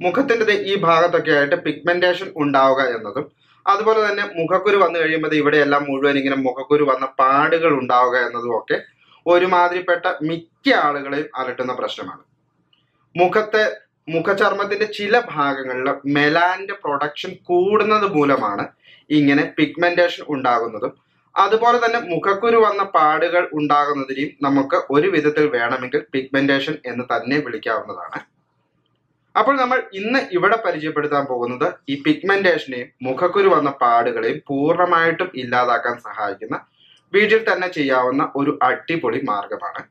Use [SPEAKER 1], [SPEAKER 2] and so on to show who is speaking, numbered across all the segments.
[SPEAKER 1] മുഖത്തിന്റെ ദേ ഈ ഭാഗത്തൊക്കെ ആയിട്ട് പിഗ്മെന്റേഷൻ ഉണ്ടാവുക എന്നതും അതുപോലെ തന്നെ മുഖക്കുരു വന്നു കഴിയുമ്പോൾ ഇവിടെയെല്ലാം മുഴുവൻ ഇങ്ങനെ മുഖക്കുരു വന്ന പാടുകൾ ഉണ്ടാവുക എന്നതും ഒക്കെ ഒരുമാതിരിപ്പെട്ട മിക്ക ആളുകളെയും അലട്ടുന്ന പ്രശ്നമാണ്. മുഖത്തെ മുഖചർമ്മത്തിന്റെ ചില ഭാഗങ്ങളിൽ മെലാന്റെ പ്രൊഡക്ഷൻ കൂടുന്നത് മൂലമാണ് ഇങ്ങനെ പിഗ്മെന്റേഷൻ ഉണ്ടാകുന്നതും അതുപോലെ തന്നെ മുഖക്കുരു വന്ന പാടുകൾ ഉണ്ടാകുന്നതിനെയും നമുക്ക് ഒരു വിധത്തിൽ വേണമെങ്കിൽ പിഗ്മെന്റേഷൻ എന്ന് തന്നെ വിളിക്കാവുന്നതാണ്. അപ്പോൾ നമ്മൾ ഇന്ന് ഇവിടെ പരിചയപ്പെടുത്താൻ പോകുന്നത് ഈ പിഗ്മെന്റേഷനെയും മുഖക്കുരു വന്ന പാടുകളെയും പൂർണമായിട്ടും ഇല്ലാതാക്കാൻ സഹായിക്കുന്ന വീട്ടിൽ തന്നെ ചെയ്യാവുന്ന ഒരു അടിപൊളി മാർഗമാണ്.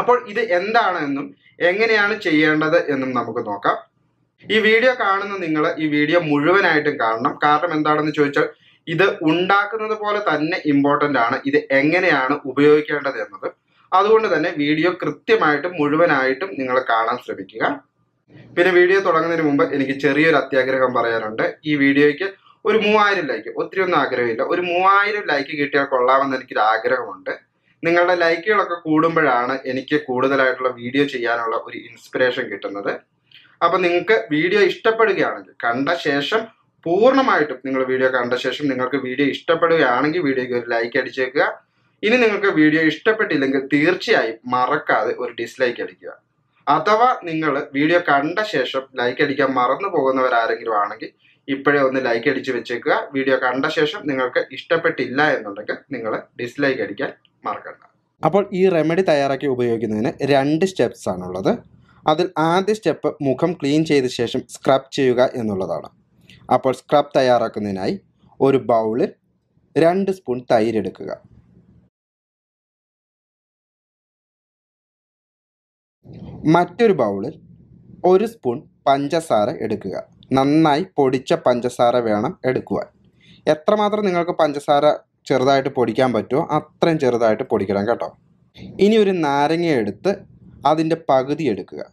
[SPEAKER 1] അപ്പോൾ ഇത് എന്താണെന്നും എങ്ങനെയാണ് ചെയ്യേണ്ടത് എന്നും നമുക്ക് നോക്കാം. ഈ വീഡിയോ കാണുന്ന നിങ്ങൾ ഈ വീഡിയോ മുഴുവനായിട്ടും കാണണം. കാരണം എന്താണെന്ന് ചോദിച്ചാൽ ഇത് ഉണ്ടാക്കുന്നത് പോലെ തന്നെ ഇമ്പോർട്ടന്റ് ആണ്. ഇത് എങ്ങനെയാണ് ഉപയോഗിക്കേണ്ടത് എന്നത്. അതുകൊണ്ട് തന്നെ വീഡിയോ കൃത്യമായിട്ടും മുഴുവനായിട്ടും നിങ്ങൾ കാണാൻ ശ്രമിക്കുക. പിന്നെ വീഡിയോ തുടങ്ങുന്നതിന് മുമ്പ് എനിക്ക് ചെറിയൊരു അത്യാഗ്രഹം പറയാനുണ്ട്. ഈ വീഡിയോയ്ക്ക് ഒരു മൂവായിരം ലൈക്ക് ഒത്തിരി ഒന്നും ആഗ്രഹമില്ല. ഒരു മൂവായിരം ലൈക്ക് കിട്ടിയാൽ കൊള്ളാമെന്ന് എനിക്കൊരു ആഗ്രഹമുണ്ട്. നിങ്ങളുടെ ലൈക്കുകളൊക്കെ കൂടുമ്പോഴാണ് എനിക്ക് കൂടുതലായിട്ടുള്ള വീഡിയോ ചെയ്യാനുള്ള ഒരു ഇൻസ്പിറേഷൻ കിട്ടുന്നത്. അപ്പൊ നിങ്ങൾക്ക് വീഡിയോ ഇഷ്ടപ്പെടുകയാണെങ്കിൽ കണ്ട ശേഷം പൂർണമായിട്ടും നിങ്ങൾ വീഡിയോ കണ്ട ശേഷം നിങ്ങൾക്ക് വീഡിയോ ഇഷ്ടപ്പെടുകയാണെങ്കിൽ വീഡിയോയ്ക്ക് ഒരു ലൈക്ക് അടിച്ചേക്കുക. ഇനി നിങ്ങൾക്ക് വീഡിയോ ഇഷ്ടപ്പെട്ടില്ലെങ്കിൽ തീർച്ചയായും മറക്കാതെ ഒരു ഡിസ്ലൈക്ക് അടിക്കുക. അഥവാ നിങ്ങൾ വീഡിയോ കണ്ട ശേഷം ലൈക്ക് അടിക്കാൻ മറന്നു പോകുന്നവരാരെങ്കിലും ആണെങ്കിൽ ഇപ്പോഴേ ഒന്ന് ലൈക്ക് അടിച്ച് വെച്ചേക്കുക. വീഡിയോ കണ്ട ശേഷം നിങ്ങൾക്ക് ഇഷ്ടപ്പെട്ടില്ല എന്നുണ്ടെങ്കിൽ നിങ്ങൾ ഡിസ്ലൈക്ക് അടിക്കാൻ മറക്കണ്ട. അപ്പോൾ ഈ റെമഡി തയ്യാറാക്കി ഉപയോഗിക്കുന്നതിന് രണ്ട് സ്റ്റെപ്സ് ആണുള്ളത്. അതിൽ ആദ്യ സ്റ്റെപ്പ് മുഖം ക്ലീൻ ചെയ്ത ശേഷം സ്ക്രബ് ചെയ്യുക എന്നുള്ളതാണ്. അപ്പോൾ സ്ക്രബ് തയ്യാറാക്കുന്നതിനായി ഒരു ബൗളിൽ രണ്ട് സ്പൂൺ തൈര് എടുക്കുക. മറ്റൊരു ബൗളിൽ ഒരു സ്പൂൺ പഞ്ചസാര എടുക്കുക. നന്നായി പൊടിച്ച പഞ്ചസാര വേണം എടുക്കുവാൻ. എത്രമാത്രം നിങ്ങൾക്ക് പഞ്ചസാര ചെറുതായിട്ട് പൊടിക്കാൻ പറ്റുമോ അത്രയും ചെറുതായിട്ട് പൊടിക്കണം കേട്ടോ. ഇനി ഒരു നാരങ്ങ എടുത്ത് അതിന്റെ പകുതി എടുക്കുക.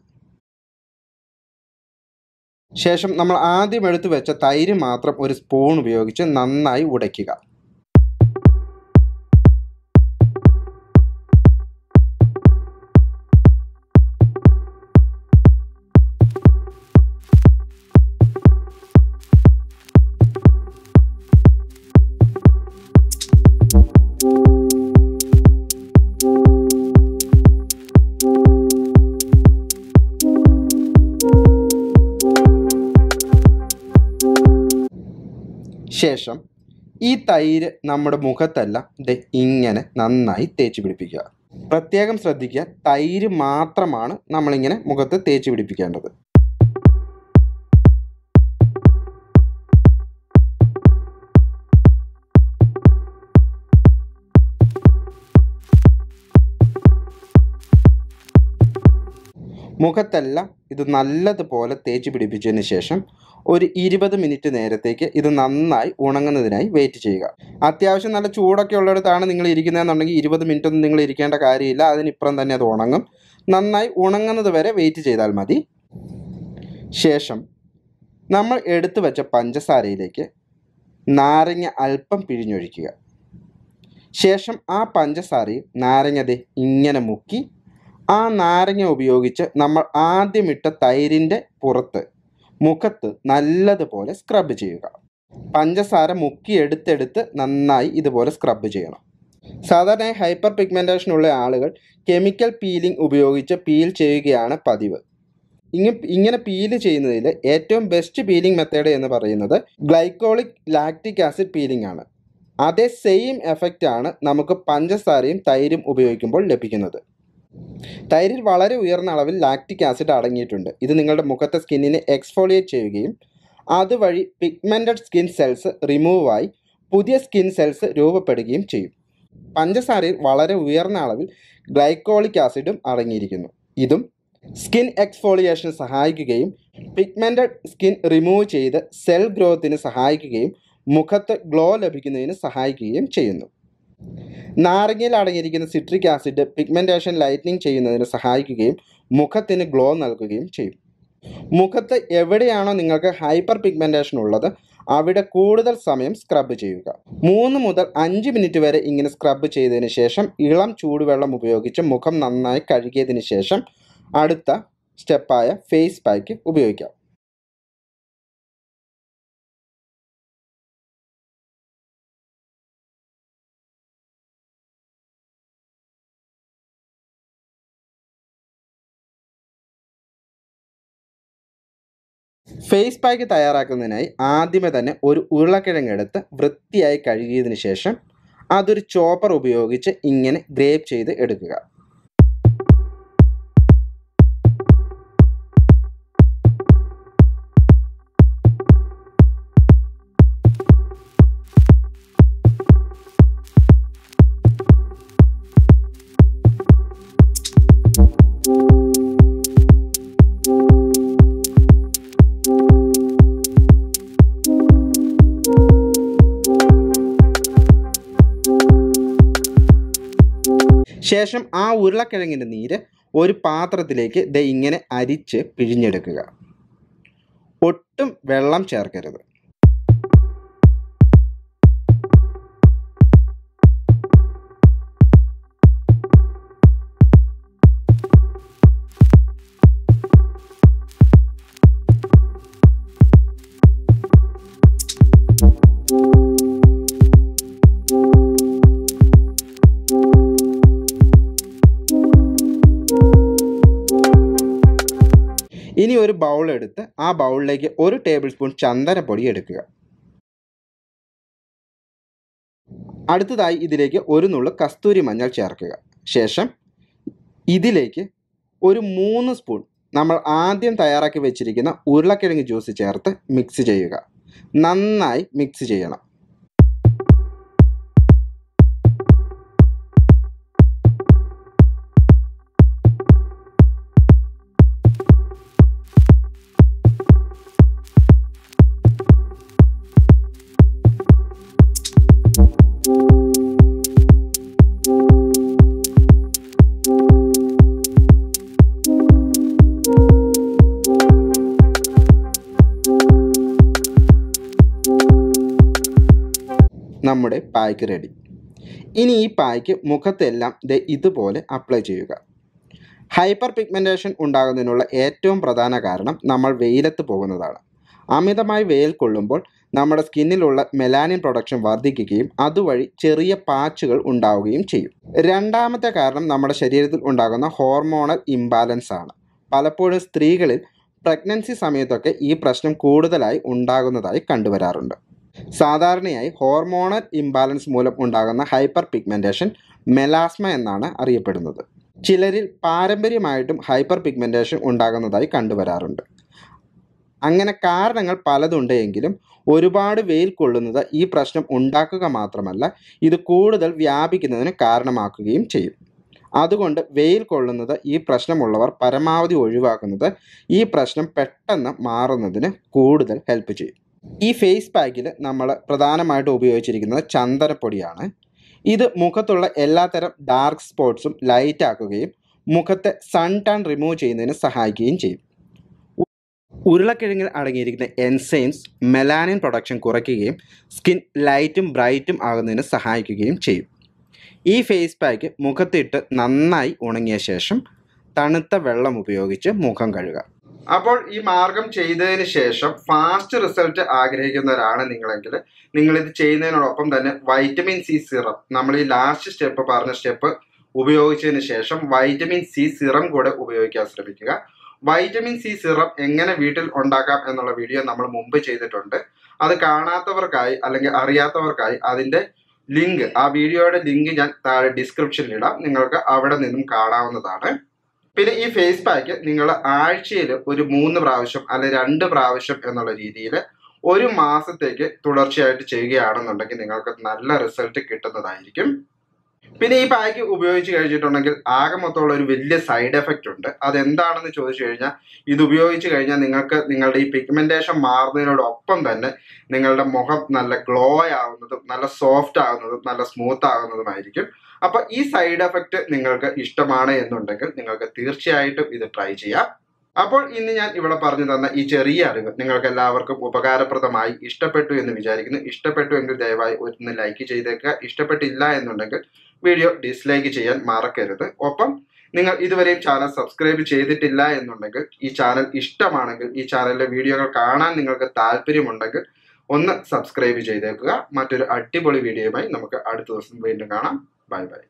[SPEAKER 1] ശേഷം നമ്മൾ ആദ്യം എടുത്തു വെച്ച തൈര് മാത്രം ഒരു സ്പൂൺ ഉപയോഗിച്ച് നന്നായി ഉടയ്ക്കുക. ശേഷം ഈ തൈര് നമ്മുടെ മുഖത്തല്ല ഇത് ഇങ്ങനെ നന്നായി തേച്ച് പിടിപ്പിക്കുക. പ്രത്യേകം ശ്രദ്ധിക്കുക തൈര് മാത്രമാണ് നമ്മളിങ്ങനെ മുഖത്ത് തേച്ച് പിടിപ്പിക്കേണ്ടത്. മുഖത്തെല്ലാം ഇത് നല്ലതുപോലെ തേച്ച് പിടിപ്പിച്ചതിന് ശേഷം ഒരു ഇരുപത് മിനിറ്റ് നേരത്തേക്ക് ഇത് നന്നായി ഉണങ്ങുന്നതിനായി വെയിറ്റ് ചെയ്യുക. അത്യാവശ്യം നല്ല ചൂടൊക്കെ ഉള്ളിടത്താണ് നിങ്ങൾ ഇരിക്കുന്നതെന്നുണ്ടെങ്കിൽ ഇരുപത് മിനിറ്റ് ഒന്നും നിങ്ങൾ ഇരിക്കേണ്ട കാര്യമില്ല. അതിനിപ്പുറം തന്നെ അത് ഉണങ്ങും. നന്നായി ഉണങ്ങുന്നത് വരെ വെയിറ്റ് ചെയ്താൽ മതി. ശേഷം നമ്മൾ എടുത്തു വെച്ച പഞ്ചസാരയിലേക്ക് നാരങ്ങ അല്പം പിഴിഞ്ഞൊഴിക്കുക. ശേഷം ആ പഞ്ചസാരയും നാരങ്ങതെ ഇങ്ങനെ മുക്കി ആ നാരങ്ങ ഉപയോഗിച്ച് നമ്മൾ ആദ്യമിട്ട തൈരിന്റെ പുറത്ത് മുഖത്ത് നല്ലതുപോലെ സ്ക്രബ് ചെയ്യുക. പഞ്ചസാര മുക്കി എടുത്തെടുത്ത് നന്നായി ഇതുപോലെ സ്ക്രബ് ചെയ്യണം. സാധാരണ ഹൈപ്പർ പിഗ്മെന്റേഷൻ ഉള്ള ആളുകൾ കെമിക്കൽ പീലിംഗ് ഉപയോഗിച്ച് പീൽ ചെയ്യുകയാണ് പതിവ്. ഇങ്ങ ഇങ്ങനെ പീൽ ചെയ്യുന്നതിൽ ഏറ്റവും ബെസ്റ്റ് പീലിംഗ് മെത്തേഡ് എന്ന് പറയുന്നത് ഗ്ലൈക്കോളിക് ലാക്റ്റിക് ആസിഡ് പീലിംഗ് ആണ്. അതേ സെയിം എഫക്റ്റ് ആണ് നമുക്ക് പഞ്ചസാരയും തൈരും ഉപയോഗിക്കുമ്പോൾ ലഭിക്കുന്നത്. തൈരിൽ വളരെ ഉയർന്ന അളവിൽ ലാക്റ്റിക് ആസിഡ് അടങ്ങിയിട്ടുണ്ട്. ഇത് നിങ്ങളുടെ മുഖത്തെ സ്കിന്നിനെ എക്സ്ഫോളിയേറ്റ് ചെയ്യുകയും അതുവഴി പിഗ്മെന്റഡ് സ്കിൻ സെൽസ് റിമൂവായി പുതിയ സ്കിൻ സെൽസ് രൂപപ്പെടുകയും ചെയ്യും. പഞ്ചസാരയിൽ വളരെ ഉയർന്ന അളവിൽ ഗ്ലൈക്കോളിക് ആസിഡും അടങ്ങിയിരിക്കുന്നു. ഇതും സ്കിൻ എക്സ്ഫോളിയേഷന് സഹായിക്കുകയും പിഗ്മെന്റഡ് സ്കിൻ റിമൂവ് ചെയ്ത് സെൽ ഗ്രോത്തിന് സഹായിക്കുകയും മുഖത്ത് ഗ്ലോ ലഭിക്കുന്നതിന് സഹായിക്കുകയും ചെയ്യുന്നു. നാരങ്ങയിൽ അടങ്ങിയിരിക്കുന്ന സിട്രിക് ആസിഡ് പിഗ്മെന്റേഷൻ ലൈറ്റനിങ് ചെയ്യുന്നതിന് സഹായിക്കുകയും മുഖത്തിന് ഗ്ലോ നൽകുകയും ചെയ്യും. മുഖത്ത് എവിടെയാണോ നിങ്ങൾക്ക് ഹൈപ്പർ പിഗ്മെന്റേഷൻ ഉള്ളത് അവിടെ കൂടുതൽ സമയം സ്ക്രബ് ചെയ്യുക. മൂന്ന് മുതൽ അഞ്ച് മിനിറ്റ് വരെ ഇങ്ങനെ സ്ക്രബ് ചെയ്തതിന് ശേഷം ഇളം ചൂടുവെള്ളം ഉപയോഗിച്ച് മുഖം നന്നായി കഴുകിയതിന് ശേഷം അടുത്ത സ്റ്റെപ്പായ ഫേസ് പാക്ക് ഉപയോഗിക്കാം. ഫേസ് പാക്ക് തയ്യാറാക്കുന്നതിനായി ആദ്യമേ തന്നെ ഒരു ഉരുളക്കിഴങ്ങ് എടുത്ത് വൃത്തിയായി കഴുകിയതിന് ശേഷം അതൊരു ചോപ്പർ ഉപയോഗിച്ച് ഇങ്ങനെ ഗ്രേപ്പ് ചെയ്ത് എടുക്കുക. ശേഷം ആ ഉരുളക്കിഴങ്ങിന്റെ നീര് ഒരു പാത്രത്തിലേക്ക് ദേ ഇങ്ങനെ അരിച്ച് പിഴിഞ്ഞെടുക്കുക. ഒട്ടും വെള്ളം ചേർക്കരുത്. ഇനി ഒരു ബൗൾ എടുത്ത് ആ ബൗളിലേക്ക് ഒരു ടേബിൾ സ്പൂൺ ചന്ദനപ്പൊടി എടുക്കുക. അടുത്തതായി ഇതിലേക്ക് ഒരു നുള്ളു കസ്തൂരി മഞ്ഞൾ ചേർക്കുക. ശേഷം ഇതിലേക്ക് ഒരു മൂന്ന് സ്പൂൺ നമ്മൾ ആദ്യം തയ്യാറാക്കി വെച്ചിരിക്കുന്ന ഉരുളക്കിഴങ്ങ് ജ്യൂസ് ചേർത്ത് മിക്സ് ചെയ്യുക. നന്നായി മിക്സ് ചെയ്യണം. നമ്മുടെ പായ്ക്ക് റെഡി ഇനി ഈ പായ്ക്ക് മുഖത്തെല്ലാം ദേ ഇതുപോലെ അപ്ലൈ ചെയ്യുക. ഹൈപ്പർ പിഗ്മെന്റേഷൻ ഉണ്ടാകുന്നതിനുള്ള ഏറ്റവും പ്രധാന കാരണം നമ്മൾ വെയിലത്ത് പോകുന്നതാണ്. അമിതമായി വെയിൽ കൊള്ളുമ്പോൾ നമ്മുടെ സ്കിന്നിലുള്ള മെലാനിൻ പ്രൊഡക്ഷൻ വർദ്ധിക്കുകയും അതുവഴി ചെറിയ പാച്ചുകൾ ഉണ്ടാവുകയും ചെയ്യും. രണ്ടാമത്തെ കാരണം നമ്മുടെ ശരീരത്തിൽ ഉണ്ടാകുന്ന ഹോർമോണൽ ഇംബാലൻസ് ആണ്. പലപ്പോഴും സ്ത്രീകളിൽ പ്രഗ്നൻസി സമയത്തൊക്കെ ഈ പ്രശ്നം കൂടുതലായി ഉണ്ടാകുന്നതായി കണ്ടുവരാറുണ്ട്. സാധാരണയായി ഹോർമോണൽ ഇംബാലൻസ് മൂലം ഉണ്ടാകുന്ന ഹൈപ്പർ പിഗ്മെന്റേഷൻ മെലാസ്മ എന്നാണ് അറിയപ്പെടുന്നത്. ചിലരിൽ പാരമ്പര്യമായിട്ടും ഹൈപ്പർ പിഗ്മെന്റേഷൻ ഉണ്ടാകുന്നതായി കണ്ടുവരാറുണ്ട്. അങ്ങനെ കാരണങ്ങൾ പലതുണ്ട് എങ്കിലും ഒരുപാട് വെയിൽ കൊള്ളുന്നത് ഈ പ്രശ്നം ഉണ്ടാക്കുക മാത്രമല്ല ഇത് കൂടുതൽ വ്യാപിക്കുന്നതിന് കാരണമാക്കുകയും ചെയ്യും. അതുകൊണ്ട് വെയിൽ കൊള്ളുന്നത് ഈ പ്രശ്നമുള്ളവർ പരമാവധി ഒഴിവാക്കുന്നത് ഈ പ്രശ്നം പെട്ടെന്ന് മാറുന്നതിന് കൂടുതൽ ഹെൽപ്പ് ചെയ്യും. ഈ ഫേസ് പാക്കിൽ നമ്മൾ പ്രധാനമായിട്ട് ഉപയോഗിച്ചിരിക്കുന്നത് ചന്ദനപ്പൊടിയാണ് ഇത് മുഖത്തുള്ള എല്ലാത്തരം ഡാർക്ക് സ്പോട്ട്സും ലൈറ്റ് ആക്കുകയും മുഖത്തെ സൺ ടാൻ റിമൂവ് ചെയ്യുന്നതിന് സഹായിക്കുകയും ചെയ്യും. ഉരുളക്കിഴങ്ങിൽ അടങ്ങിയിരിക്കുന്ന എൻസൈംസ് മെലാനിൻ പ്രൊഡക്ഷൻ കുറയ്ക്കുകയും സ്കിൻ ലൈറ്റും ബ്രൈറ്റും ആകുന്നതിന് സഹായിക്കുകയും ചെയ്യും. ഈ ഫേസ് പാക്ക് മുഖത്തിട്ട് നന്നായി ഉണങ്ങിയ ശേഷം തണുത്ത വെള്ളം ഉപയോഗിച്ച് മുഖം കഴുകുക. അപ്പോൾ ഈ മാർഗം ചെയ്തതിന് ശേഷം ഫാസ്റ്റ് റിസൾട്ട് ആഗ്രഹിക്കുന്നവരാണ് നിങ്ങളെങ്കിൽ. നിങ്ങൾ ഇത് ചെയ്യുന്നതിനോടൊപ്പം തന്നെ വൈറ്റമിൻ സി സിറം നമ്മൾ ഈ ലാസ്റ്റ് സ്റ്റെപ്പ് പറഞ്ഞ സ്റ്റെപ്പ് ഉപയോഗിച്ചതിന് ശേഷം വൈറ്റമിൻ സി സിറം കൂടെ ഉപയോഗിക്കാൻ ശ്രമിക്കുക. വൈറ്റമിൻ സി സിറം എങ്ങനെ വീട്ടിൽ ഉണ്ടാക്കാം എന്നുള്ള വീഡിയോ നമ്മൾ മുമ്പ് ചെയ്തിട്ടുണ്ട്. അത് കാണാത്തവർക്കായി അല്ലെങ്കിൽ അറിയാത്തവർക്കായി അതിന്റെ ലിങ്ക് ആ വീഡിയോയുടെ ലിങ്ക് ഞാൻ താഴെ ഡിസ്ക്രിപ്ഷനിൽ ഇടാം. നിങ്ങൾക്ക് അവിടെ നിന്നും കാണാവുന്നതാണ്. പിന്നെ ഈ ഫേസ് പാക്ക് നിങ്ങൾ ആഴ്ചയിൽ ഒരു മൂന്ന് പ്രാവശ്യം അല്ലെ രണ്ട് പ്രാവശ്യം എന്നുള്ള രീതിയിൽ ഒരു മാസത്തേക്ക് തുടർച്ചയായിട്ട് ചെയ്യുകയാണെന്നുണ്ടെങ്കിൽ നിങ്ങൾക്ക് നല്ല റിസൾട്ട് കിട്ടുന്നതായിരിക്കും. പിന്നെ ഈ പാക്ക് ഉപയോഗിച്ച് കഴിഞ്ഞിട്ടുണ്ടെങ്കിൽ ആകെ മൊത്തമുള്ള ഒരു വലിയ സൈഡ് എഫക്റ്റ് ഉണ്ട്. അതെന്താണെന്ന് ചോദിച്ചു കഴിഞ്ഞാൽ ഇത് ഉപയോഗിച്ച് കഴിഞ്ഞാൽ നിങ്ങൾക്ക് നിങ്ങളുടെ ഈ പിഗ്മെന്റേഷൻ മാറുന്നതിനോടൊപ്പം തന്നെ നിങ്ങളുടെ മുഖം നല്ല ഗ്ലോ ആവുന്നതും നല്ല സോഫ്റ്റ് ആകുന്നതും നല്ല സ്മൂത്ത് ആകുന്നതുമായിരിക്കും അപ്പൊ ഈ സൈഡ് എഫക്റ്റ് നിങ്ങൾക്ക് ഇഷ്ടമാണ് എന്നുണ്ടെങ്കിൽ നിങ്ങൾക്ക് തീർച്ചയായിട്ടും ഇത് ട്രൈ ചെയ്യാം. അപ്പോൾ ഇന്ന് ഞാൻ ഇവിടെ പറഞ്ഞു തന്ന ഈ ചെറിയ അറിവ് നിങ്ങൾക്ക് എല്ലാവർക്കും ഉപകാരപ്രദമായി ഇഷ്ടപ്പെട്ടു എന്ന് വിചാരിക്കുന്നു. ഇഷ്ടപ്പെട്ടു എങ്കിൽ ദയവായി ഒന്ന് ലൈക്ക് ചെയ്തേക്കുക. ഇഷ്ടപ്പെട്ടില്ല എന്നുണ്ടെങ്കിൽ വീഡിയോ ഡിസ്ലൈക്ക് ചെയ്യാൻ മറക്കരുത്. ഒപ്പം നിങ്ങൾ ഇതുവരെയും ചാനൽ സബ്സ്ക്രൈബ് ചെയ്തിട്ടില്ല എന്നുണ്ടെങ്കിൽ ഈ ചാനൽ ഇഷ്ടമാണെങ്കിൽ ഈ ചാനലിലെ വീഡിയോകൾ കാണാൻ നിങ്ങൾക്ക് താല്പര്യമുണ്ടെങ്കിൽ ഒന്ന് സബ്സ്ക്രൈബ് ചെയ്തേക്കുക. മറ്റൊരു അടിപൊളി വീഡിയോയുമായി നമുക്ക് അടുത്ത ദിവസം വീണ്ടും കാണാം. Bye bye